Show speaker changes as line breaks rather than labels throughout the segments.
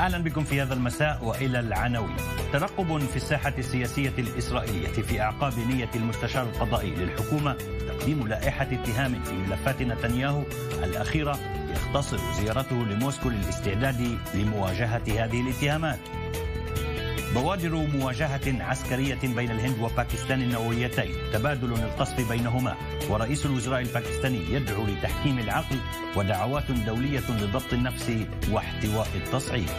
أهلا بكم في هذا المساء وإلى العناوين. ترقب في الساحة السياسية الإسرائيلية في أعقاب نية المستشار القضائي للحكومة تقديم لائحة اتهام في ملفات نتنياهو الأخيرة يختصر زيارته لموسكو للاستعداد لمواجهة هذه الاتهامات. بوادر مواجهة عسكرية بين الهند وباكستان النوويتين تبادل القصف بينهما ورئيس الوزراء الباكستاني يدعو لتحكيم العقل ودعوات دولية لضبط النفس واحتواء التصعيد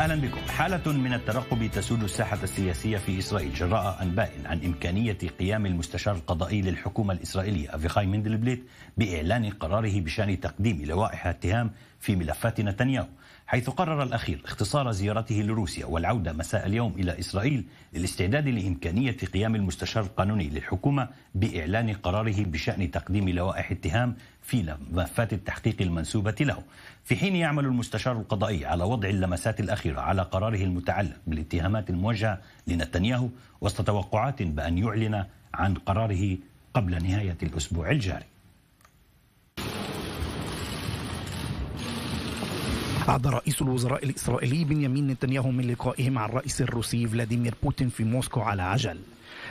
أهلا بكم. حالة من الترقب تسود الساحة السياسية في إسرائيل جراء أنباء عن إمكانية قيام المستشار القضائي للحكومة الإسرائيلية أفيخاي مندلبليت بإعلان قراره بشأن تقديم لوائح اتهام في ملفات نتنياهو. حيث قرر الأخير اختصار زيارته لروسيا والعودة مساء اليوم إلى إسرائيل للاستعداد لإمكانية قيام المستشار القانوني للحكومة بإعلان قراره بشأن تقديم لوائح اتهام في ملفات التحقيق المنسوبة له. في حين يعمل المستشار القضائي على وضع اللمسات الأخيرة على قراره المتعلق بالاتهامات الموجهة لنتنياهو وسط توقعات بأن يعلن عن قراره قبل نهاية الأسبوع الجاري.
عاد رئيس الوزراء الإسرائيلي بنيامين نتنياهو من لقائه مع الرئيس الروسي فلاديمير بوتين في موسكو على عجل.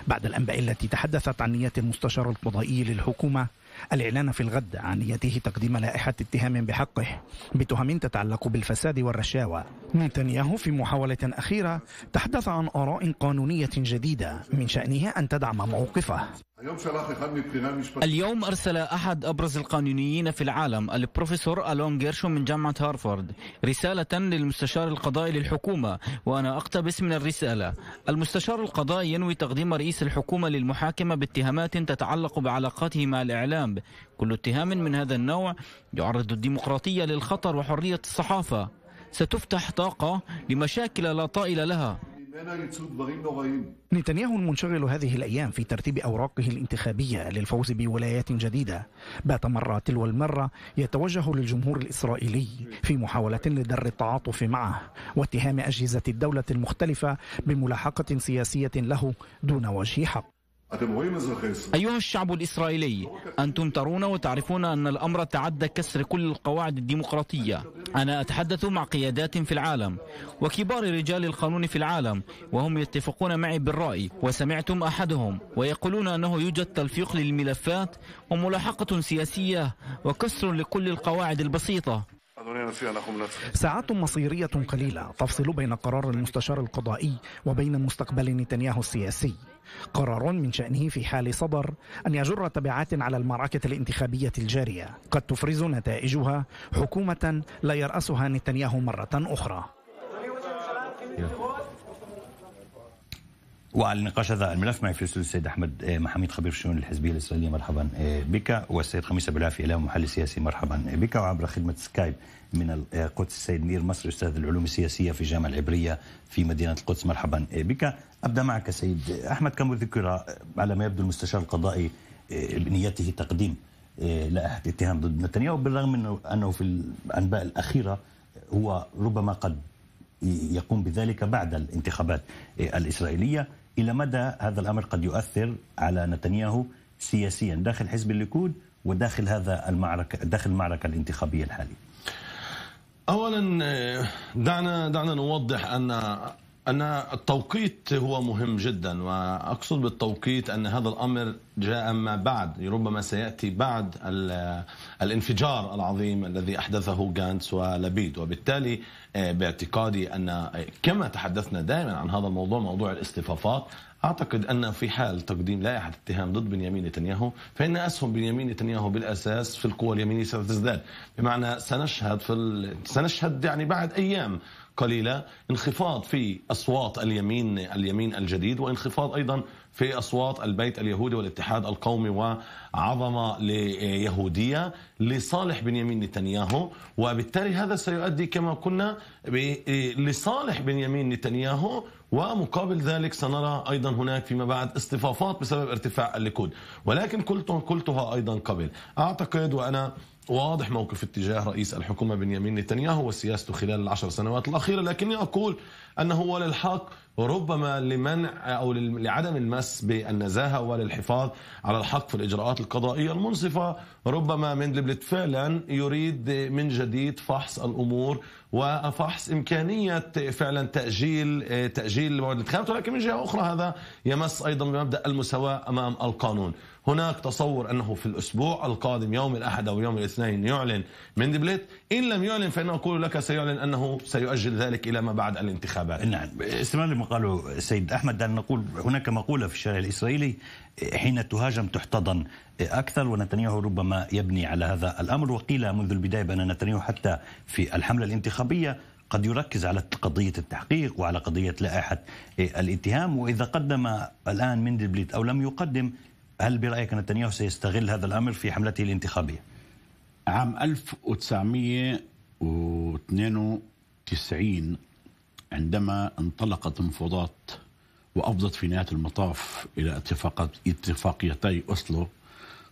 بعد الأنباء التي تحدثت عن نية المستشار القضائي للحكومة الإعلان في الغد عن نيته تقديم لائحة اتهام بحقه بتهم تتعلق بالفساد والرشاوى. نتنياهو في محاولة أخيرة تحدث عن آراء قانونية جديدة من شأنها أن تدعم موقفه.
اليوم أرسل أحد أبرز القانونيين في العالم البروفيسور ألون جيرشو من جامعة هارفارد رسالة للمستشار القضائي للحكومة وأنا أقتبس من الرسالة. المستشار القضائي ينوي تقديم رئيس الحكومة للمحاكمة باتهامات تتعلق بعلاقاته مع الإعلام. كل اتهام من هذا النوع يعرض الديمقراطية للخطر وحرية الصحافة. ستفتح طاقة لمشاكل لا طائل لها.
نتنياهو المنشغل هذه الأيام في ترتيب أوراقه الانتخابية للفوز بولايات جديدة. بات مرة تلو المرة يتوجه للجمهور الإسرائيلي في محاولة لدر التعاطف معه واتهام أجهزة الدولة المختلفة بملاحقة سياسية له دون وجه حق.
أيها الشعب الإسرائيلي أنتم ترون وتعرفون أن الأمر تعدى كسر كل القواعد الديمقراطية. أنا أتحدث مع قيادات في العالم وكبار رجال القانون في العالم وهم يتفقون معي بالرأي وسمعتم أحدهم ويقولون أنه يوجد تلفيق للملفات وملاحقة سياسية وكسر لكل القواعد البسيطة.
ساعات مصيرية قليلة تفصل بين قرار المستشار القضائي وبين مستقبل نتنياهو السياسي. قرار من شأنه في حال صدر أن يجر تبعات على المعركة الانتخابية الجارية. قد تفرز نتائجها حكومة لا يرأسها نتنياهو مرة أخرى.
وعلى نقاش هذا الملف معي في الاستوديو السيد أحمد آه، محمد خبير الشؤون الحزبية الإسرائيلية. مرحبا آه، بك. والسيد خميس أبو العافية المحلل السياسي. مرحبا بك. وعبر خدمة سكايب من القدس السيد مئير مصري أستاذ العلوم السياسية في الجامعة العبرية في مدينة القدس. مرحبا آه، بك. أبدأ معك سيد أحمد كما ذكر على ما يبدو المستشار القضائي بنيته تقديم لائحه اتهام ضد نتنياهو بالرغم انه أنه في الأنباء الأخيرة هو ربما قد يقوم بذلك بعد الانتخابات الإسرائيلية. إلى مدى هذا الأمر قد يؤثر على نتنياهو سياسيا داخل حزب الليكود وداخل هذا المعركه داخل المعركة الانتخابية الحالية؟
اولا دعنا دعنا نوضح أن أن التوقيت هو مهم جدا وأقصد بالتوقيت أن هذا الأمر جاء ما بعد ربما سيأتي بعد الانفجار العظيم الذي أحدثه جانتس ولبيد وبالتالي آه، باعتقادي أن كما تحدثنا دائما عن هذا الموضوع موضوع الاصطفافات أعتقد أن في حال تقديم لائحة اتهام ضد بنيامين نتنياهو فإن أسهم بنيامين نتنياهو بالأساس في القوى اليمينية ستزداد بمعنى سنشهد في ال... سنشهد يعني بعد أيام قليلة. انخفاض في أصوات اليمين اليمين الجديد وانخفاض أيضا في أصوات البيت اليهودي والاتحاد القومي وعظمة ليهودية لصالح بنيامين نتنياهو. وبالتالي هذا سيؤدي كما قلنا لصالح بنيامين نتنياهو. ومقابل ذلك سنرى أيضا هناك فيما بعد اصطفافات بسبب ارتفاع الليكود. ولكن قلت قلتها أيضا قبل. أعتقد وأنا واضح موقف اتجاه رئيس الحكومة بنيامين نتنياهو وسياسته خلال العشر سنوات الأخيرة لكني أقول أنه وللحق وربما لمنع أو لعدم المس بالنزاهة وللحفاظ على الحق في الإجراءات القضائية المنصفة. ربما مندلبلت فعلا يريد من جديد فحص الأمور وفحص إمكانية فعلا تأجيل تأجيل موعد الانتخابات ولكن من جهة أخرى هذا يمس أيضا بمبدأ المساواة أمام القانون. هناك تصور أنه في الأسبوع القادم يوم الأحد أو يوم الاثنين يعلن مندبلت إن لم يعلن فإنه أقول لك سيعلن أنه سيؤجل ذلك إلى ما بعد الانتخابات.
نعم. استمرار لما قاله السيد أحمد أن نقول هناك مقولة في الشارع الإسرائيلي حين تهاجم تحتضن أكثر ونتنياهو ربما يبني على هذا الأمر. وقيل منذ البداية بأن نتنياهو حتى في الحملة الانتخابية قد يركز على قضية التحقيق وعلى قضية لائحة الاتهام. وإذا قدم الآن مندلبليت أو لم يقدم هل برأيك نتنياهو سيستغل هذا الأمر في حملته الانتخابية؟
عام 1992 عندما انطلقت المفاوضات وأفضت في نهاية المطاف إلى اتفاقات اتفاقيتي أسلو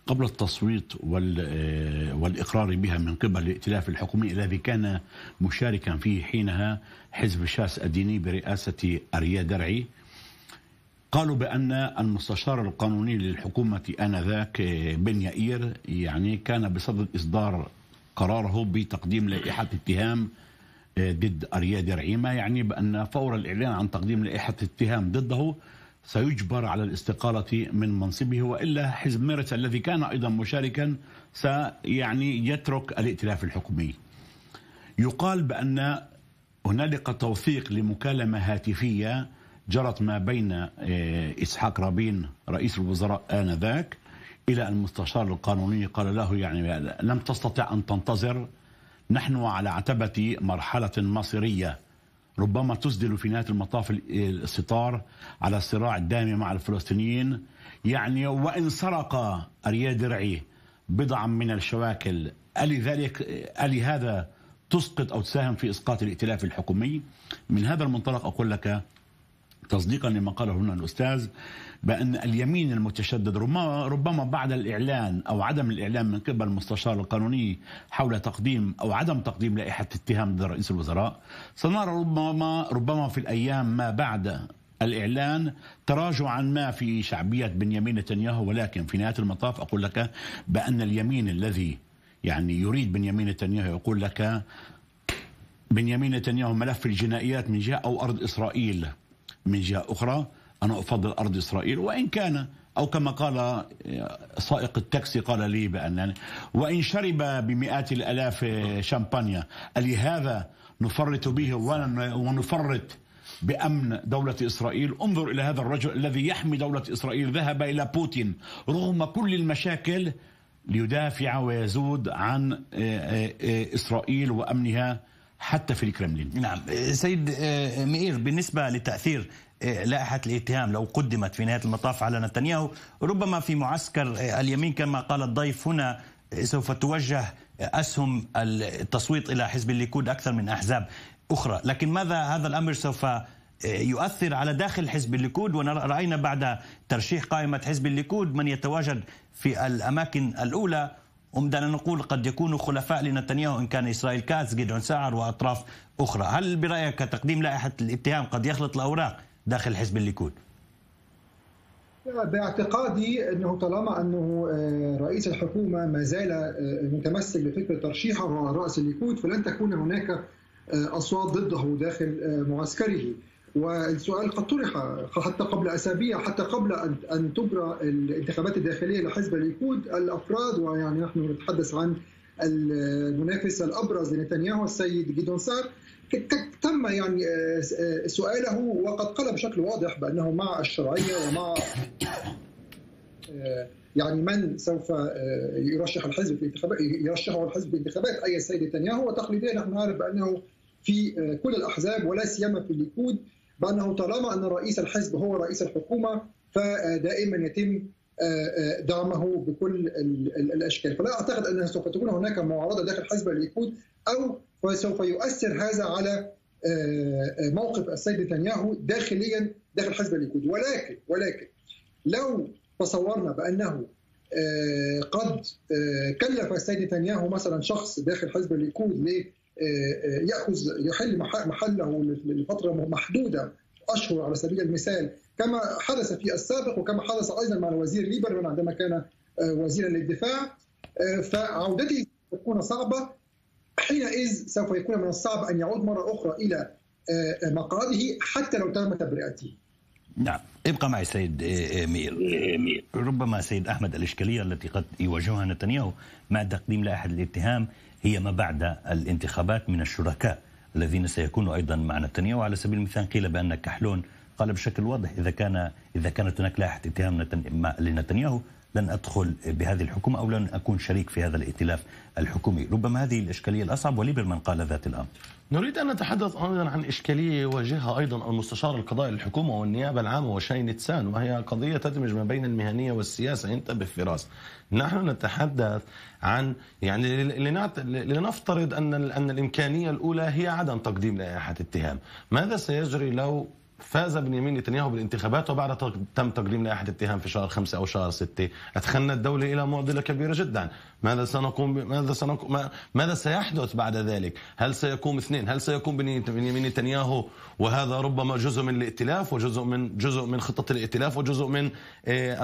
قبل التصويت والإقرار بها من قبل الائتلاف الحكومي الذي كان مشاركا فيه حينها حزب شاس الديني برئاسة أريا درعي قالوا بأن المستشار القانوني للحكومة آنذاك بن يائير يعني كان بصدد إصدار قراره بتقديم لائحة اتهام ضد أرييه درعي ما يعني بأن فور الإعلان عن تقديم لائحة اتهام ضده سيجبر على الاستقالة من منصبه وإلا حزب ميرتس الذي كان أيضا مشاركا سيعني يترك الائتلاف الحكومي. يقال بأن هنالك توثيق لمكالمة هاتفية جرت ما بين آه، إسحاق رابين رئيس الوزراء آنذاك إلى المستشار القانوني. قال له يعني لم تستطع أن تنتظر. نحن على عتبة مرحلة مصيرية. ربما تسدل في نهاية المطاف الستار على الصراع الدامي مع الفلسطينيين. يعني وإن سرق أريا درعي بضعا من الشواكل ألي ذلك ألي هذا تسقط أو تساهم في إسقاط الائتلاف الحكومي؟ من هذا المنطلق أقول لك تصديقا لما قاله هنا الأستاذ بأن اليمين المتشدد ربما بعد الإعلان أو عدم الإعلان من قبل المستشار القانوني حول تقديم أو عدم تقديم لائحة اتهام ضد رئيس الوزراء سنرى ربما ربما في الأيام ما بعد الإعلان تراجعا ما في شعبية بنيامين نتنياهو ولكن في نهاية المطاف أقول لك بأن اليمين الذي يعني يريد بنيامين نتنياهو يقول لك بنيامين نتنياهو ملف الجنائيات من جهة أو أرض إسرائيل. من جهة أخرى أنا أفضل أرض إسرائيل وإن كان أو كما قال سائق التاكسي قال لي بأن وإن شرب بمئات الألاف شامبانيا لهذا نفرط به ونفرط بأمن دولة إسرائيل. انظر إلى هذا الرجل الذي يحمي دولة إسرائيل ذهب إلى بوتين رغم كل المشاكل ليدافع ويزود عن آه، آه، آه، إسرائيل وأمنها حتى في الكرملين.
نعم. سيد مئير بالنسبة لتأثير لائحة الاتهام لو قدمت في نهاية المطاف على نتنياهو ربما في معسكر اليمين كما قال الضيف هنا سوف توجه أسهم التصويت إلى حزب الليكود أكثر من أحزاب أخرى. لكن ماذا هذا الأمر سوف يؤثر على داخل حزب الليكود؟ ورأينا بعد ترشيح قائمة حزب الليكود من يتواجد في الأماكن الأولى ودعنا نقول قد يكونوا خلفاء لنتنياهو إن كان يسرائيل كاتس جدعون ساعر وأطراف أخرى. هل برأيك تقديم لائحة الاتهام قد يخلط الأوراق داخل حزب الليكود؟
باعتقادي أنه طالما أنه آه، رئيس الحكومة ما زال آه، متمسك بفكره ترشيحه رأس الليكود فلن تكون هناك آه، أصوات ضده داخل معسكره. والسؤال قد طرح حتى قبل أسابيع حتى قبل أن تجرى الانتخابات الداخلية لحزب الليكود الأفراد ويعني نحن نتحدث عن المنافس الأبرز لنتنياهو السيد جيدون سار تم يعني آه، آه، سؤاله وقد قال بشكل واضح بأنه مع الشرعية ومع آه، يعني من سوف يرشح الحزب في الانتخابات يرشحه الحزب في الانتخابات أي السيد نتنياهو وتقليديا نحن نعرف بأنه في كل الأحزاب ولا سيما في الليكود بأنه طالما أن رئيس الحزب هو رئيس الحكومة فدائما يتم دعمه بكل الأشكال، فلا أعتقد انها سوف تكون هناك معارضة داخل حزب الليكود أو وسوف يؤثر هذا على آه، آه، موقف السيد نتنياهو داخليا داخل حزب الليكود ولكن ولكن لو تصورنا بأنه قد كلف السيد نتنياهو مثلا شخص داخل حزب الليكود يأخذ يحل محله لفتره محدودة أشهر على سبيل المثال. كما حدث في السابق وكما حدث أيضا مع الوزير ليبرمان عندما كان وزيرا للدفاع فعودته تكون صعبة. حينئذ سوف يكون من الصعب أن يعود مرة أخرى إلى مقعده حتى لو تم تبرئته.
نعم. ابقى معي سيد مير. ربما سيد أحمد الإشكالية التي قد يواجهها نتنياهو مع تقديم لائحة الاتهام هي ما بعد الانتخابات من الشركاء الذين سيكونوا أيضا مع نتنياهو. على سبيل المثال قيل بأن كحلون قال بشكل واضح إذا كان إذا كانت هناك لائحة اتهام لنتنياهو لن أدخل بهذه الحكومة أو لن أكون شريك في هذا الائتلاف الحكومي، ربما هذه الإشكالية الأصعب وليبرمان قال ذات الأمر.
نريد أن نتحدث أيضا عن إشكالية يواجهها أيضا المستشار القضائي للحكومة والنيابة العامه وشاي نتسان وهي قضية تدمج ما بين المهنية والسياسة انتبه فراس. نحن نتحدث عن يعني لنفترض أن أن الإمكانية الأولى هي عدم تقديم لائحة اتهام، ماذا سيجري لو فاز بنيامين نتنياهو بالانتخابات وبعد تم تقديم لائحة اتهام في شهر خمسة أو شهر ستة. أدخلنا الدولة إلى معضلة كبيرة جدا. ماذا سنقوم ماذا سنقوم ماذا سيحدث بعد ذلك؟ هل سيكون اثنين؟ هل سيكون بنيامين نتنياهو وهذا ربما جزء من الائتلاف وجزء من جزء من خطة الائتلاف وجزء من آه،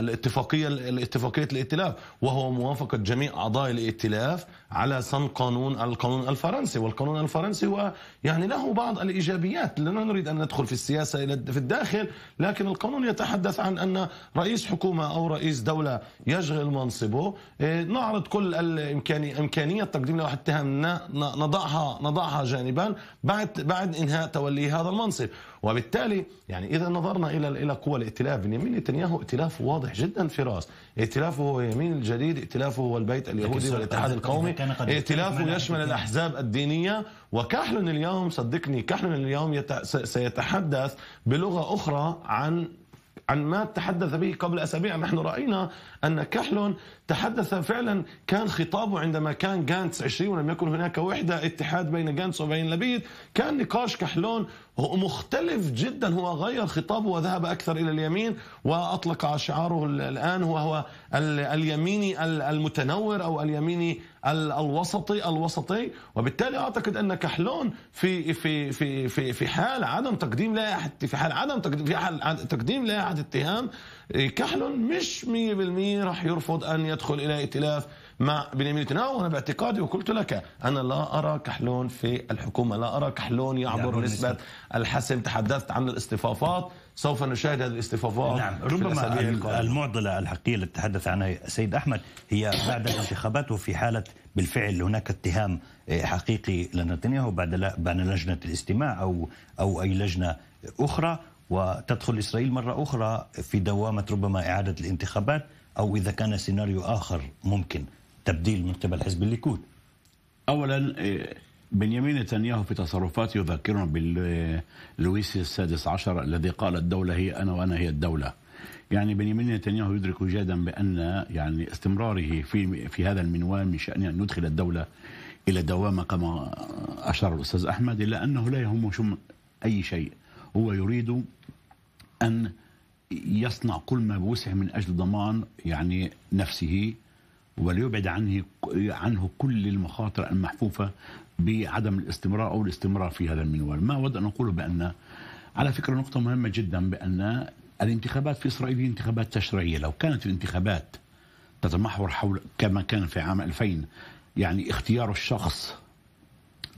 الاتفاقية الاتفاقية الائتلاف وهو موافقة جميع أعضاء الائتلاف على صن قانون القانون الفرنسي. والقانون الفرنسي هو يعني له بعض الإيجابيات. لا نريد أن ندخل في السياسة في الداخل لكن القانون يتحدث عن أن رئيس حكومة أو رئيس دولة يشغل منصبه. إيه، نعرض كل الإمكانية إمكانية تقديم له اتهام نضعها نضعها جانبا بعد بعد إنهاء تولي هذا المنصب. وبالتالي يعني إذا نظرنا إلى إلى قوى الائتلاف بنيامين نتنياهو ائتلاف واضح جدا فراس ائتلافه هو يمين الجديد ائتلافه هو البيت اليهودي والاتحاد القومي. ائتلافه يشمل الأحزاب الدينية وكحلن اليوم صدقني كحلن اليوم سيتحدث بلغة أخرى عن عن ما تحدث به قبل أسابيع. نحن رأينا أن كحلون تحدث فعلا كان خطابه عندما كان جانتس 20 ولم يكن هناك وحدة اتحاد بين جانتس وبين لبيد. كان نقاش كحلون مختلف جدا. هو غير خطابه وذهب أكثر إلى اليمين وأطلق شعاره الآن وهو اليميني المتنور أو اليميني الوسطي الوسطي. وبالتالي أعتقد أن كحلون في في في في في حال عدم تقديم لائحه في حال عدم تقديم في حال تقديم لائحة اتهام كحلون مش 100% راح يرفض أن يدخل إلى ائتلاف مع بنيامين نتنياهو وأنا باعتقادي وقلت لك أنا لا أرى كحلون في الحكومة لا أرى كحلون يعبر نسبة الحسم. تحدثت عن الاصطفافات سوف نشاهد هذه الاصطفافات
نعم ربما المعضلة الحقيقية التي تحدث عنها السيد أحمد هي بعد الانتخابات وفي حالة بالفعل هناك اتهام آه، حقيقي لنتنياهو بعد بعد لجنة الاستماع أو أو أي لجنة أخرى. وتدخل إسرائيل مرة أخرى في دوامة ربما إعادة الانتخابات أو إذا كان سيناريو آخر ممكن تبديل من قبل حزب الليكود.
اولا آه، بنيامين نتنياهو في تصرفاته يذكرنا باللويس السادس عشر الذي قال الدولة هي أنا وأنا هي الدولة. يعني بنيامين نتنياهو يدرك جادا بأن يعني استمراره في في هذا المنوال من شأن أن يدخل الدولة إلى دوامة كما أشار الأستاذ أحمد إلا أنه لا يهمه شم أي شيء. هو يريد أن يصنع كل ما بوسعه من أجل ضمان يعني نفسه وليبعد عنه عنه كل المخاطر المحفوفة بعدم الاستمرار أو الاستمرار في هذا المنوال. ما أود أن أقول بأن على فكرة نقطة مهمة جدا بأن الانتخابات في إسرائيل هي انتخابات تشريعية. لو كانت الانتخابات تتمحور حول كما كان في عام 2000 يعني اختيار الشخص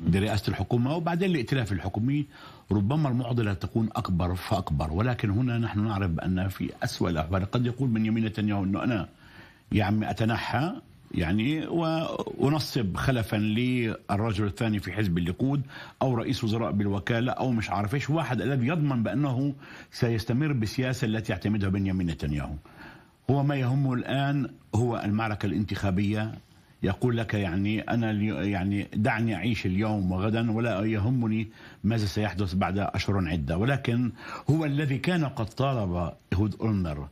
لرئاسة الحكومة وبعدين الائتلاف الحكومي ربما المعضلة تكون أكبر فأكبر. ولكن هنا نحن نعرف بأن في أسوأ الأحوال. قد يقول من يمين نتنياهو أنه أنا يعني أتنحى يعني ونصب خلفا للرجل الثاني في حزب الليكود أو رئيس وزراء بالوكالة أو مش عارف إيش. واحد الذي يضمن بأنه سيستمر بالسياسة التي يعتمدها بنيامين نتنياهو. هو ما يهمه الآن هو المعركة الانتخابية. يقول لك يعني أنا يعني دعني أعيش اليوم وغدا ولا يهمني ماذا سيحدث بعد أشهر عدة. ولكن هو الذي كان قد طالب إيهود أولمرت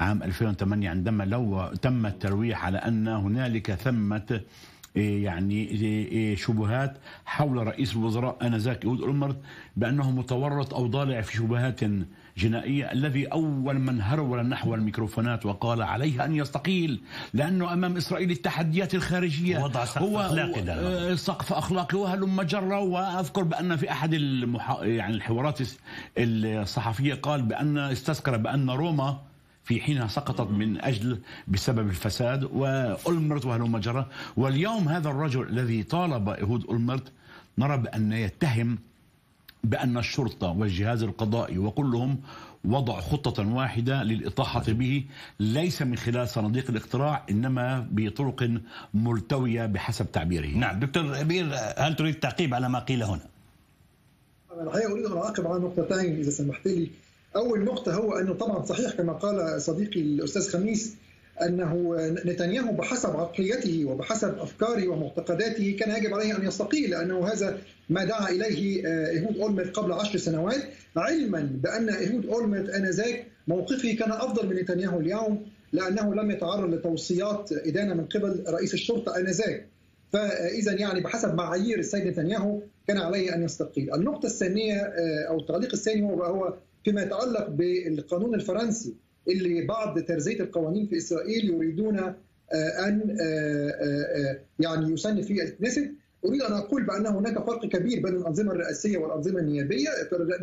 عام 2008 عندما لو تم الترويح على أن هنالك ثمة إيه، يعني إيه، إيه، شبهات حول رئيس الوزراء آنذاك ايهود أولمرت بأنه متورط أو ضالع في شبهات جنائية الذي أول من هرول نحو الميكروفونات وقال عليه أن يستقيل لأنه أمام إسرائيل التحديات الخارجية
وضع سقف
هو
أخلاقي ده.
آه، سقف أخلاقي وهلم جره وأذكر بأن في أحد المح... يعني الحوارات الصحفية قال بأن استذكر بأن روما في حينها سقطت من أجل بسبب الفساد واولمرت وهلم جره واليوم هذا الرجل الذي طالب ايهود اولمرت نرى بأن يتهم بأن الشرطة والجهاز القضائي وكلهم وضع خطة واحدة للإطاحة به. ليس من خلال صناديق الاقتراع إنما بطرق ملتوية بحسب تعبيره.
نعم دكتور أمير هل تريد التعقيب على ما قيل هنا؟
الحقيقة أريد أن أعقب على نقطتين إذا سمحت لي. أول نقطة هو أنه طبعا صحيح كما قال صديقي الأستاذ خميس أنه نتنياهو بحسب عقليته وبحسب أفكاره ومعتقداته كان يجب عليه أن يستقيل لأنه هذا ما دعا إليه إيهود اولمرت قبل عشر سنوات علما بأن إيهود اولمرت آنذاك موقفه كان أفضل من نتنياهو اليوم لأنه لم يتعرض لتوصيات إدانة من قبل رئيس الشرطة آنذاك فاذا يعني بحسب معايير السيد نتنياهو كان عليه أن يستقيل. النقطة الثانية أو التعليق الثاني هو هو فيما يتعلق بالقانون الفرنسي اللي بعض ترزيه القوانين في إسرائيل يريدون أن يعني يسن فيه الكنيست أريد أن أقول بأن هناك فرق كبير بين الأنظمة الرئاسية والأنظمة النيابية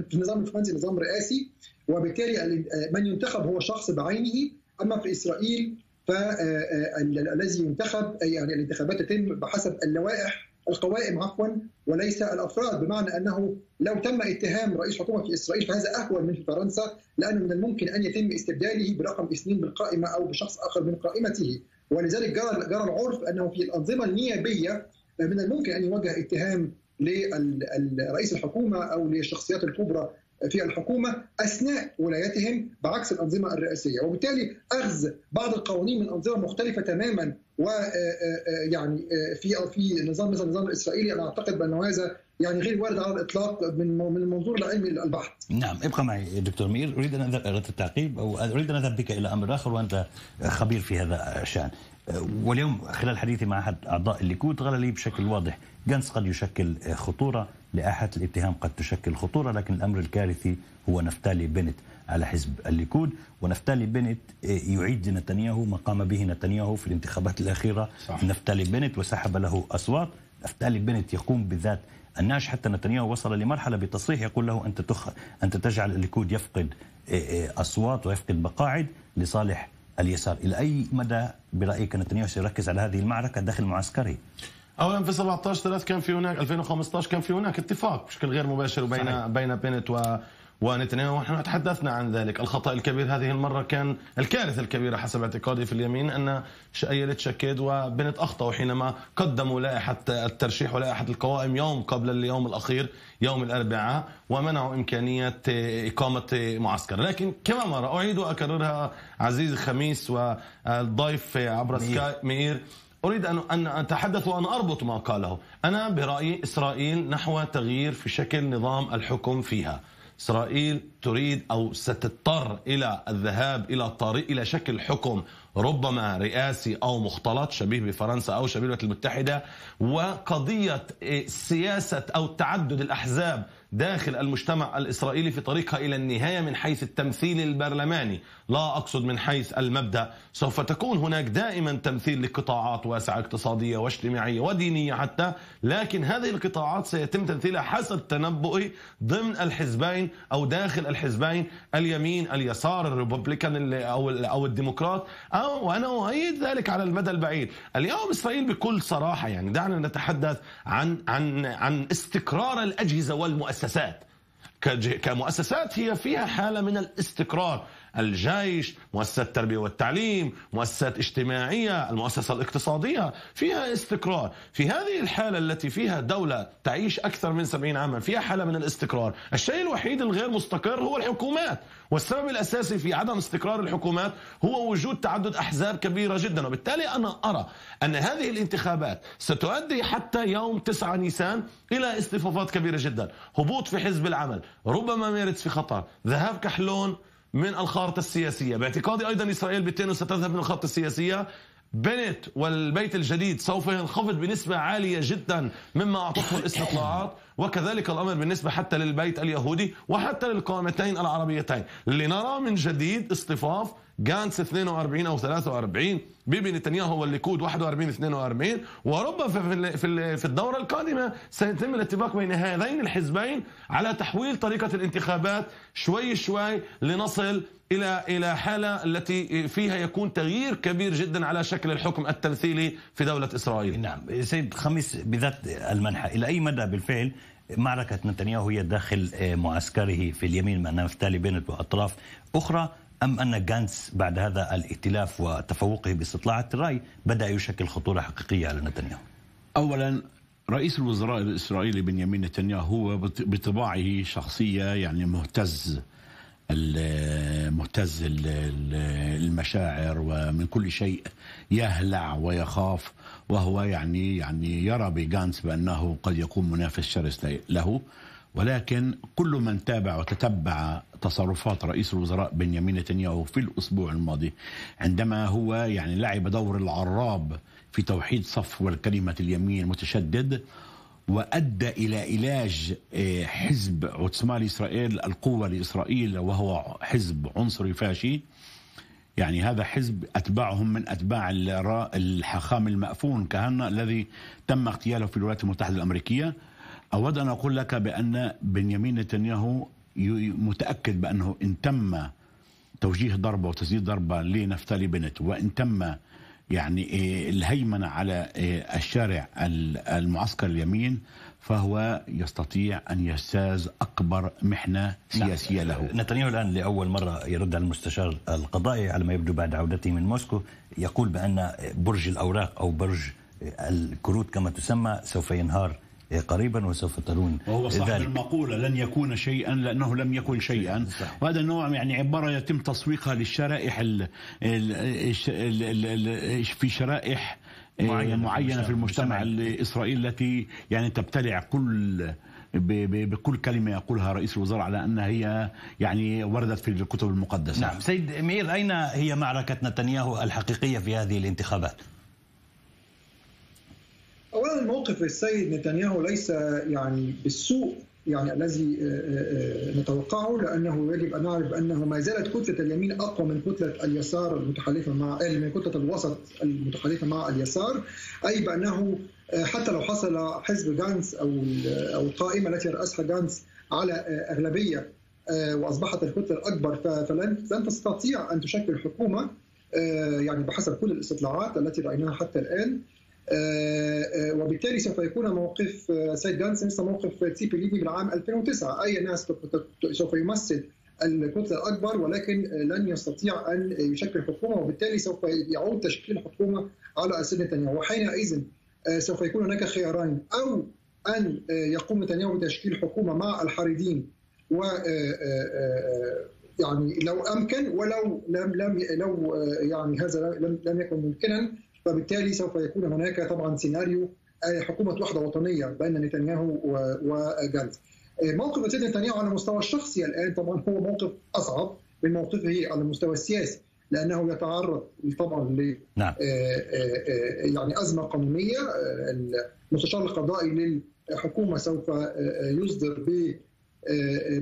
في النظام الفرنسي نظام رئاسي وبالتالي من ينتخب هو شخص بعينه. أما في إسرائيل فالذي ينتخب يعني الانتخابات تتم بحسب اللوائح القوائم عفوا وليس الأفراد. بمعنى أنه لو تم اتهام رئيس حكومة في إسرائيل فهذا أهون من في فرنسا لأنه من الممكن أن يتم استبداله برقم اثنين بالقائمة أو بشخص آخر من قائمته. ولذلك جرى جرى العرف أنه في الأنظمة النيابية من الممكن أن يوجه اتهام لرئيس الحكومة أو للشخصيات الكبرى في الحكومة أثناء ولايتهم بعكس الأنظمة الرئاسية، وبالتالي أخذ بعض القوانين من أنظمة مختلفة تماما ويعني في في نظام مثل النظام الاسرائيلي أنا أعتقد بان هذا يعني غير وارد على الإطلاق من من المنظور العلمي البحت.
نعم ابقى معي دكتور مئير أريد أن إلى التعقيب أو أريد أن أذهب بك إلى أمر آخر وأنت خبير في هذا الشأن. واليوم خلال حديثي مع أحد أعضاء الليكود قال لي بشكل واضح جنس قد يشكل خطورة لائحه الاتهام قد تشكل خطورة لكن الأمر الكارثي هو نفتالي بنت على حزب الليكود ونفتالي بنت يعيد نتنياهو ما قام به نتنياهو في الانتخابات الأخيرة صح. نفتالي بنت وسحب له أصوات نفتالي بنت يقوم بالذات الناش حتى نتنياهو وصل لمرحلة بتصريح يقول له أنت تخ... أنت تجعل الليكود يفقد أصوات ويفقد مقاعد لصالح اليسار إلى أي مدى برأيك نتنياهو سيركز على هذه المعركة داخل معسكره
اولا في 17 3 كان في هناك 2015 كان في هناك اتفاق بشكل غير مباشر بين صحيح. بين بينت و ونتنياهو ونحن تحدثنا عن ذلك. الخطأ الكبير هذه المرة كان الكارثة الكبيرة حسب اعتقادي في اليمين أن أيلت شكيد وبنت أخطأوا حينما قدموا لائحة الترشيح ولائحة القوائم يوم قبل اليوم الأخير يوم الأربعاء ومنعوا إمكانية إقامة معسكر. لكن كما مرة أعيد وأكررها عزيز خميس والضيف عبر سكاي مير. أريد أن أتحدث وأن أربط ما قاله. أنا برأيي إسرائيل نحو تغيير في شكل نظام الحكم فيها. إسرائيل تريد أو ستضطر إلى الذهاب إلى طريق إلى شكل حكم ربما رئاسي أو مختلط شبيه بفرنسا أو شبيه الولايات المتحدة وقضية سياسة أو تعدد الأحزاب داخل المجتمع الإسرائيلي في طريقها إلى النهاية من حيث التمثيل البرلماني. لا أقصد من حيث المبدأ. سوف تكون هناك دائما تمثيل لقطاعات واسعة اقتصادية واجتماعية ودينية حتى لكن هذه القطاعات سيتم تمثيلها حسب تنبؤي ضمن الحزبين أو داخل الحزبين اليمين اليسار الريبوبليكان أو أو الديمقراط. أو وأنا أؤيد ذلك على المدى البعيد. اليوم إسرائيل بكل صراحة يعني دعنا نتحدث عن عن عن استقرار الأجهزة والمؤسسات. كمؤسسات هي فيها حالة من الاستقرار. الجيش مؤسسة التربية والتعليم مؤسسات اجتماعية المؤسسة الاقتصادية فيها استقرار. في هذه الحالة التي فيها دولة تعيش أكثر من 70 عاما فيها حالة من الاستقرار. الشيء الوحيد الغير مستقر هو الحكومات. والسبب الأساسي في عدم استقرار الحكومات هو وجود تعدد أحزاب كبيرة جدا. وبالتالي أنا أرى أن هذه الانتخابات ستؤدي حتى يوم 9 نيسان إلى اصطفافات كبيرة جدا. هبوط في حزب العمل ربما ميرتس في خطر ذهاب كحلون من الخارطة السياسية باعتقادي أيضا إسرائيل بالتالي ستذهب من الخارطة السياسية. بينيت والبيت الجديد سوف ينخفض بنسبة عالية جدا مما أعطته الإستطلاعات. وكذلك الأمر بالنسبة حتى للبيت اليهودي وحتى للقائمتين العربيتين لنرى من جديد اصطفاف جانتس 42 أو 43 بيبي نتنياهو والليكود 41 42 وربما في في الدورة القادمة سيتم الاتفاق بين هذين الحزبين على تحويل طريقة الانتخابات شوي شوي لنصل إلى إلى حالة التي فيها يكون تغيير كبير جدا على شكل الحكم التمثيلي في دولة إسرائيل.
نعم، سيد خميس بذات المنحى إلى أي مدى بالفعل معركة نتنياهو هي داخل معسكره في اليمين مع نفتالي بنت واطراف أخرى أم أن جانس بعد هذا الائتلاف وتفوقه باستطلاعات الراي بدأ يشكل خطورة حقيقية على نتنياهو؟
اولا رئيس الوزراء الإسرائيلي بنيامين نتنياهو هو بطباعه شخصية يعني مهتز المهتز المشاعر ومن كل شيء يهلع ويخاف وهو يعني يعني يرى بجانس بأنه قد يكون منافس شرس له. ولكن كل من تابع وتتبع تصرفات رئيس الوزراء بنيامين نتنياهو في الأسبوع الماضي عندما هو يعني لعب دور العراب في توحيد صف والكلمة اليمين المتشدد وأدى إلى علاج آه، حزب عثمان إسرائيل القوة لإسرائيل وهو حزب عنصري فاشي. يعني هذا حزب أتباعهم من أتباع الحاخام المأفون كهنة الذي تم اغتياله في الولايات المتحدة الأمريكية. أود أن أقول لك بأن بنيامين نتنياهو متأكد بأنه إن تم توجيه ضربة وتسديد ضربة لنفتالي بنت وإن تم يعني إيه، الهيمنة على إيه، الشارع المعسكر اليمين فهو يستطيع أن يجتاز أكبر محنة نعم. سياسية له
نتنياهو الآن لأول مرة يرد على المستشار القضائي على ما يبدو بعد عودته من موسكو يقول بأن برج الأوراق أو برج الكروت كما تسمى سوف ينهار قريبا وسوف ترون
وهو صاحب ذلك. المقولة لن يكون شيئا لأنه لم يكن شيئا صح. وهذا النوع يعني عبارة يتم تسويقها للشرائح ال ال ال في شرائح معينة, معينة في المجتمع الإسرائيلي التي يعني تبتلع كل بكل كلمة يقولها رئيس الوزراء على أنها هي يعني وردت في الكتب المقدسة.
نعم. سيد مير أين هي معركة نتنياهو الحقيقية في هذه الانتخابات؟
اولا موقف السيد نتنياهو ليس يعني بالسوء. يعني الذي آه، آه، آه، نتوقعه لأنه يجب أن نعرف أنه ما زالت كتلة اليمين أقوى من كتلة اليسار المتحالفة مع من كتلة الوسط المتحالفة مع اليسار أي بأنه حتى لو حصل حزب جانس أو أو القائمه التي رأسها جانس على أغلبية وأصبحت الكتلة الأكبر فلن لن تستطيع أن تشكل حكومة يعني بحسب كل الاستطلاعات التي رأيناها حتى الآن. وبالتالي سوف يكون موقف آه، سيد جانس مثل موقف تسيبي ليبي بالعام 2009 أي ناس سوف يمثل الكتلة الأكبر ولكن لن يستطيع أن يشكل حكومة وبالتالي سوف يعود تشكيل حكومة على أساس نتنياهو. وحينئذ سوف يكون هناك خيارين. أو أن يقوم نتنياهو بتشكيل حكومة مع الحريدين و يعني لو أمكن ولو لم لم لو يعني هذا لم لم يكن ممكنا فبالتالي سوف يكون هناك طبعا سيناريو حكومة وحده وطنية بين نتنياهو وجانز. آه، موقف السيد نتنياهو على المستوى الشخصي الآن طبعا هو موقف أصعب من موقفه على المستوى السياسي لأنه يتعرض طبعا ل نعم. آه، يعني أزمة قانونية المستشار القضائي للحكومة سوف يصدر ب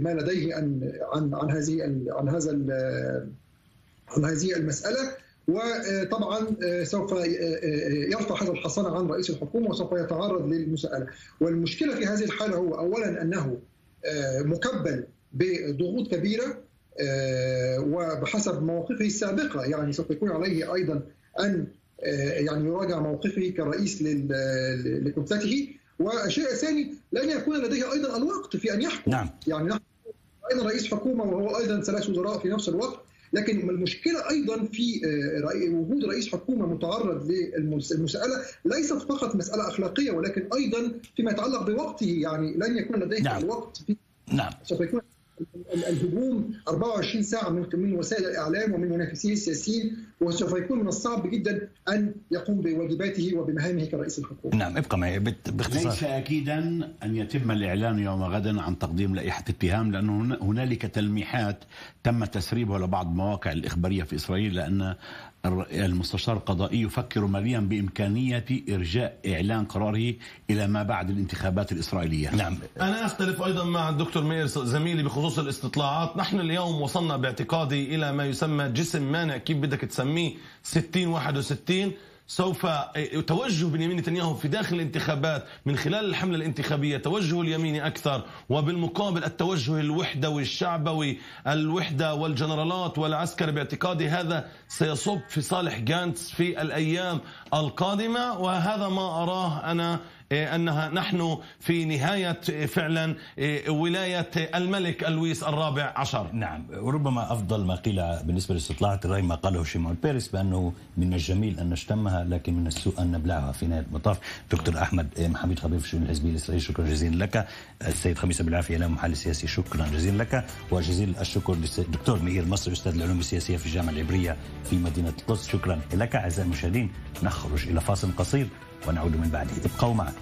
ما لديه عن عن عن هذه عن هذا عن هذه المسألة وطبعا آه، سوف آه، آه، يرفع هذا الحصانه عن رئيس الحكومة وسوف يتعرض للمساءلة. والمشكلة في هذه الحالة هو اولا أنه مكبل بضغوط كبيرة وبحسب مواقفه السابقة يعني سوف يكون عليه أيضا أن يعني يراجع موقفه كرئيس لكتلته والشيء الثاني لن يكون لديه أيضا الوقت في أن يحكم.
نعم.
يعني نحن أيضا رئيس حكومة وهو أيضا ثلاث وزراء في نفس الوقت. لكن المشكلة أيضا في آه، وجود رئيس حكومة متعرض للمساءله ليست فقط مسألة أخلاقية ولكن أيضا فيما يتعلق بوقته يعني لن يكون لديه نعم. الوقت في
نعم
سوف يكون الهجوم 24 ساعة من من وسائل الإعلام ومن منافسيه السياسيين وسوف يكون من الصعب جدا أن يقوم بواجباته وبمهامه كرئيس الحكومة.
نعم ابقى معي باختصار.
ليس اكيدا أن يتم الإعلان يوم غد عن تقديم لائحة اتهام لأنه هنالك تلميحات تم تسريبها لبعض المواقع الإخبارية في إسرائيل لأن المستشار القضائي يفكر مليا بإمكانية إرجاء إعلان قراره إلى ما بعد الانتخابات الإسرائيلية.
نعم.
أنا أختلف أيضا مع الدكتور مير زميلي بخصوص الاستطلاعات. نحن اليوم وصلنا باعتقادي إلى ما يسمى جسم مانع. كيف بدك تسميه؟ 60 61 سوف توجه بنيامين نتنياهو في داخل الانتخابات من خلال الحملة الانتخابية توجه اليميني أكثر وبالمقابل التوجه الوحدوي الشعبوي الوحدة والجنرالات والعسكر باعتقادي هذا سيصب في صالح جانتس في الأيام القادمة. وهذا ما أراه أنا إيه، أنها نحن في نهاية إيه، فعلا إيه، ولاية الملك لويس الرابع عشر.
نعم وربما أفضل ما قيل بالنسبة لاستطلاعات الرأي ما قاله شيمون بيريس بأنه من الجميل أن نشتمها لكن من السوء أن نبلعها. في نهاية المطاف دكتور أحمد محمد خبير في الشؤون الحزبية الإسرائيلية شكرا جزيلا لك. السيد خميس بالعافية لا محل سياسي شكرا جزيلا لك. وجزيل الشكر للدكتور مئير مصر أستاذ العلوم السياسية في الجامعة العبرية في مدينة القدس شكرا لك. أعزائي المشاهدين نخرج إلى فاصل قصير. ونعود من بعده. ابقوا معنا.